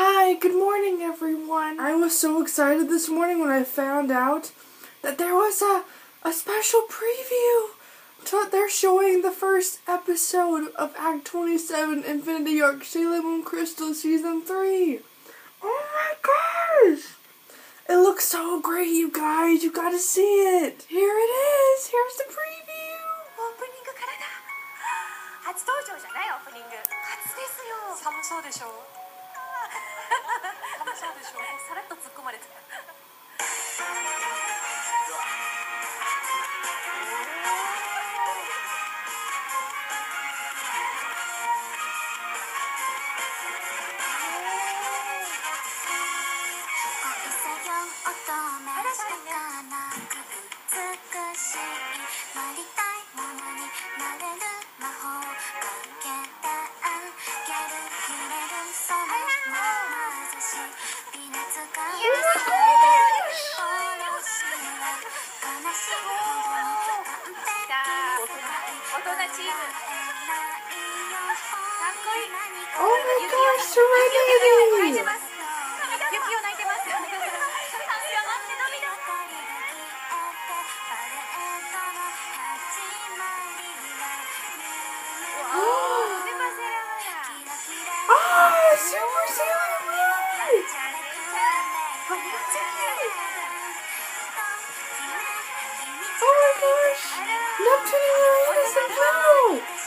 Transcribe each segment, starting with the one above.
Hi, good morning everyone. I was so excited this morning when I found out that there was a, a special preview. To, they're showing the first episode of Act 27 Infinity Arc, Sailor Moon Crystal Season 3. Oh my gosh! It looks so great, you guys. You gotta see it. Here it is. Here's the preview. Opening からだ。初登場じゃないオープニング。初ですよ。寒そうでしょ。そうでしょうさらっと突っ込まれた Oh my gosh, 泣い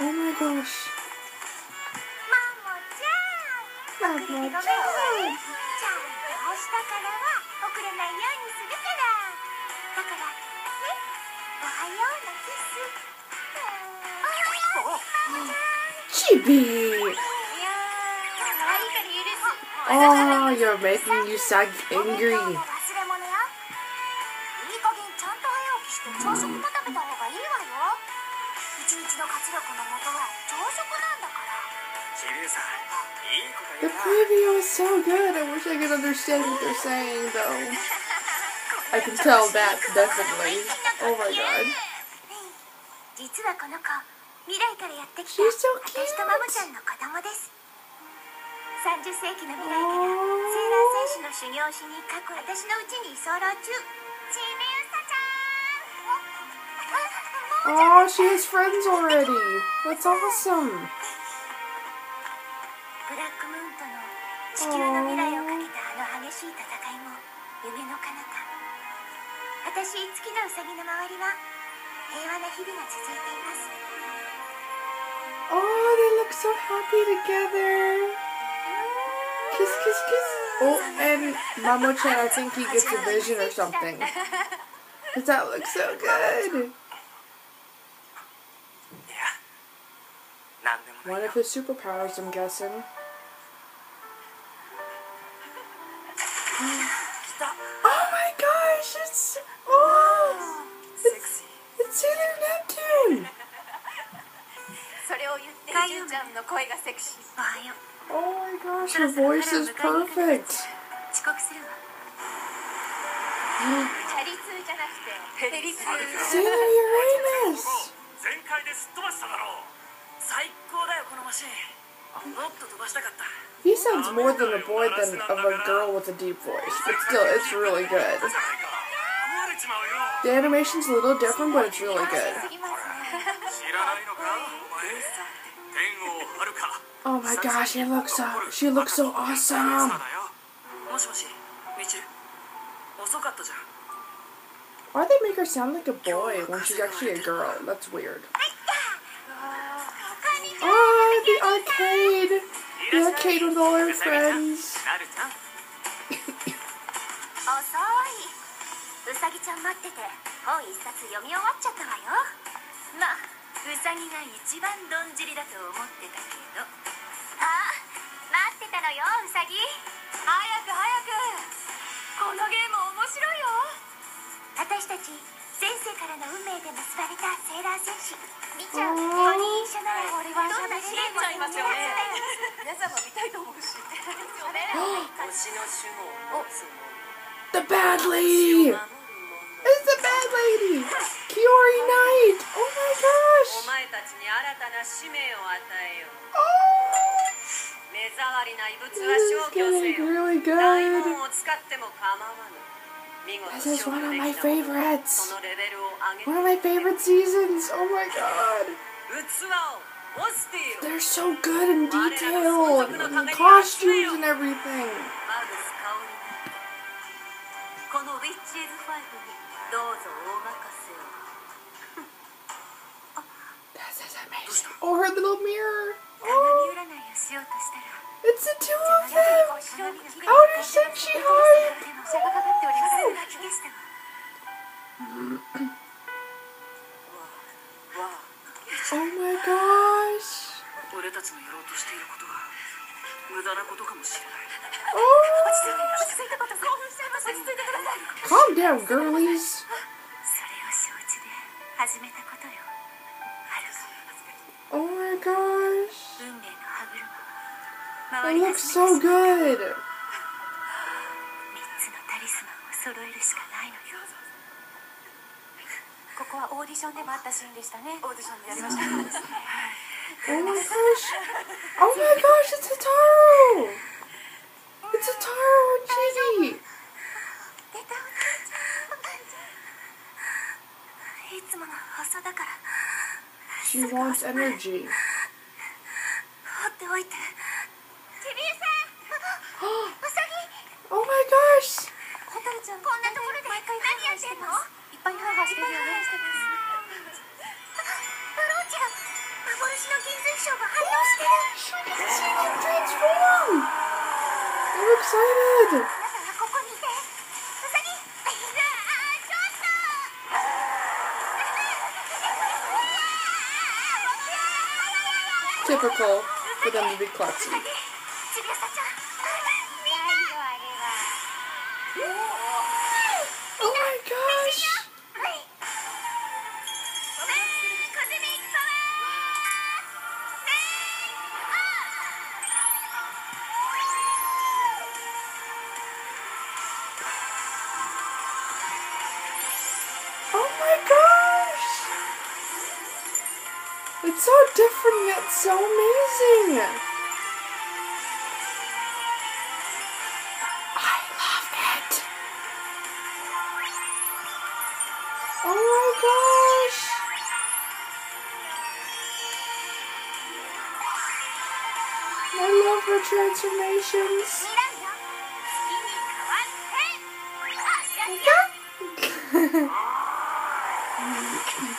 Oh my gosh. Mamo oh, oh, you're making Usagi angry. 日の活力の元は朝食なんだから桐生さんいいこと The 言うな preview is so good. I wish I could understand what they're saying, though. I can tell that, definitely. Oh my god. 実はこの子未来からやってきた She's so 私とマモちゃんの子供です30世紀の未来からおーセーラー選手の修行をしに過去私のうちに居候中 Oh, she has friends already. That's awesome. Aww. Oh, they look so happy together. Kiss, kiss, kiss. Oh, and Mamo-chan, I think he gets a vision or something. Does that look so good? One of his superpowers, I'm guessing. Stop. Oh my gosh, it's oh, it's, it's Sailor Neptune. Oh my gosh, her voice is perfect. Sailor Uranus. He sounds more than a boy than of a girl with a deep voice, but still, it's really good. The animation's a little different, but it's really good. Oh my gosh, she looks so she looks so awesome. Why they make her sound like a boy when she's actually a girl? That's weird. Oh, the arcade! The arcade with all her friends. ちゃん遅いうさぎちゃん待ってて。本一冊読み終わっちゃったわよ。まあうさぎが一番どんじりだと思ってたけど。あ待ってたのようさぎく早く。このゲーム面白いよ。私たち前世からの運命で結ばれたセーラー戦士みちゃんあー4人一緒なら俺はどんな試練もちゃいますよねね皆さんも見たいと思うし星の守護を持つ The bad lady! It's the bad lady! Kiori Knight! Oh お my gosh! 前たちに新たな使命を与えよう Oh! 目障りな異物は消去せ getting よ really 大 good. 門を使っても構わぬ見事 This is one of my favorites. One of my favorite seasons. Oh my god. They're so good in detail and, the costumes and everything. This is amazing. Oh, her little mirror. Oh. It's the two of them! Outer Senshi Heart! Oh my gosh! Oh. Calm down, girlies! They looks so good. oh my gosh! Oh my gosh, it's a taro. It's a taro, Chidi! She wants energy. Oh my gosh. ホタルちゃんこんなところで毎回何やってんのいっぱいハーハーしてるよねブローチが幻の銀髄賞が反応してる She can transform. I'm excited. あなたはここにいてうさぎあーちょっと Typical for them to be klutzy. Oh my gosh! Oh my gosh! It's so different yet so amazing! Transformations. ー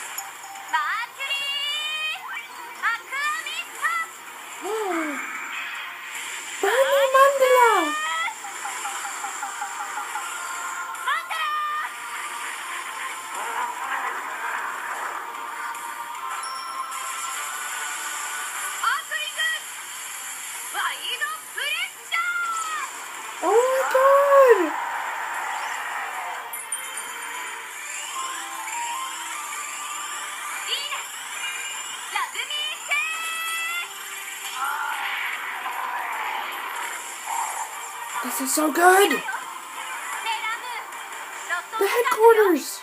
so good! The headquarters!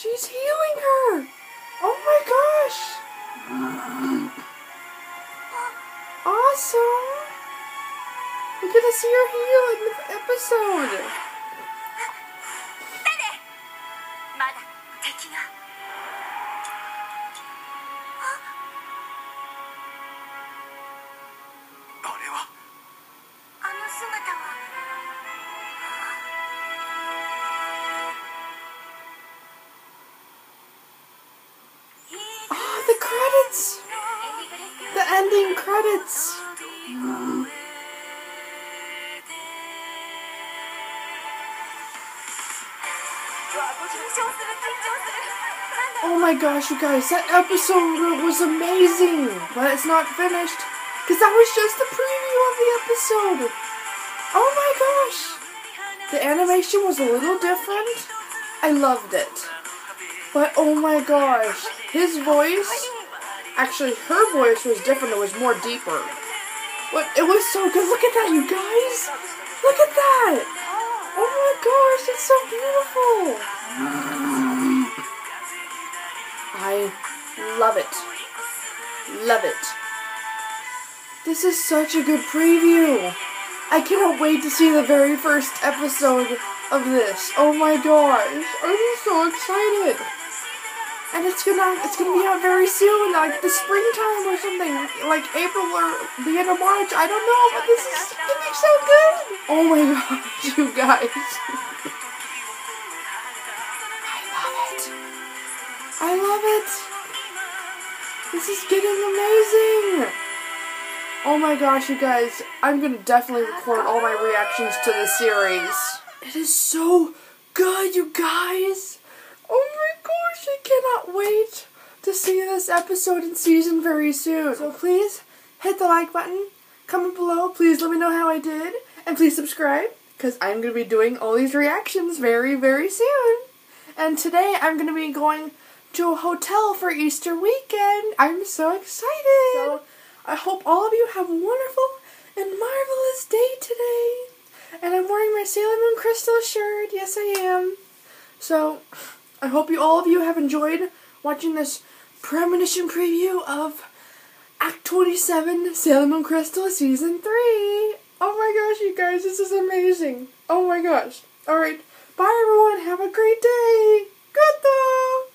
She's healing her. Oh my gosh. Awesome. We get to see her heal in the episode. credits. Oh my gosh, you guys, that episode was amazing, but it's not finished, because that was just a preview of the episode. Oh my gosh, the animation was a little different. I loved it. But oh my gosh, his voice actually her voice was different, it was more deeper. But it was so good. Look at that, you guys! Look at that! Oh my gosh, it's so beautiful! I love it. Love it. This is such a good preview. I cannot wait to see the very first episode of this. Oh my gosh. I'm so excited. And it's gonna it's gonna be out very soon, like the springtime or something. Like April or the end of March. I don't know, but this is gonna be so good. Oh my gosh, you guys. I love it. I love it. This is getting amazing. Oh my gosh, you guys. I'm to definitely record all my reactions to the series. It is so good, you guys. Oh my gosh, I cannot wait to see this episode and season very soon. So please hit the like button, comment below, please let me know how I did, and please subscribe because I'm going to be doing all these reactions very, very soon. And today I'm going to be going to a hotel for Easter weekend. I'm so excited. So I hope all of you have a wonderful and marvelous day today. And I'm wearing my Sailor Moon Crystal shirt. Yes, I am. So I hope you all of you have enjoyed watching this premonition preview of Act 27 Sailor Moon Crystal Season 3. Oh my gosh, you guys, this is amazing. Oh my gosh. Alright, bye everyone. Have a great day. Goodbye.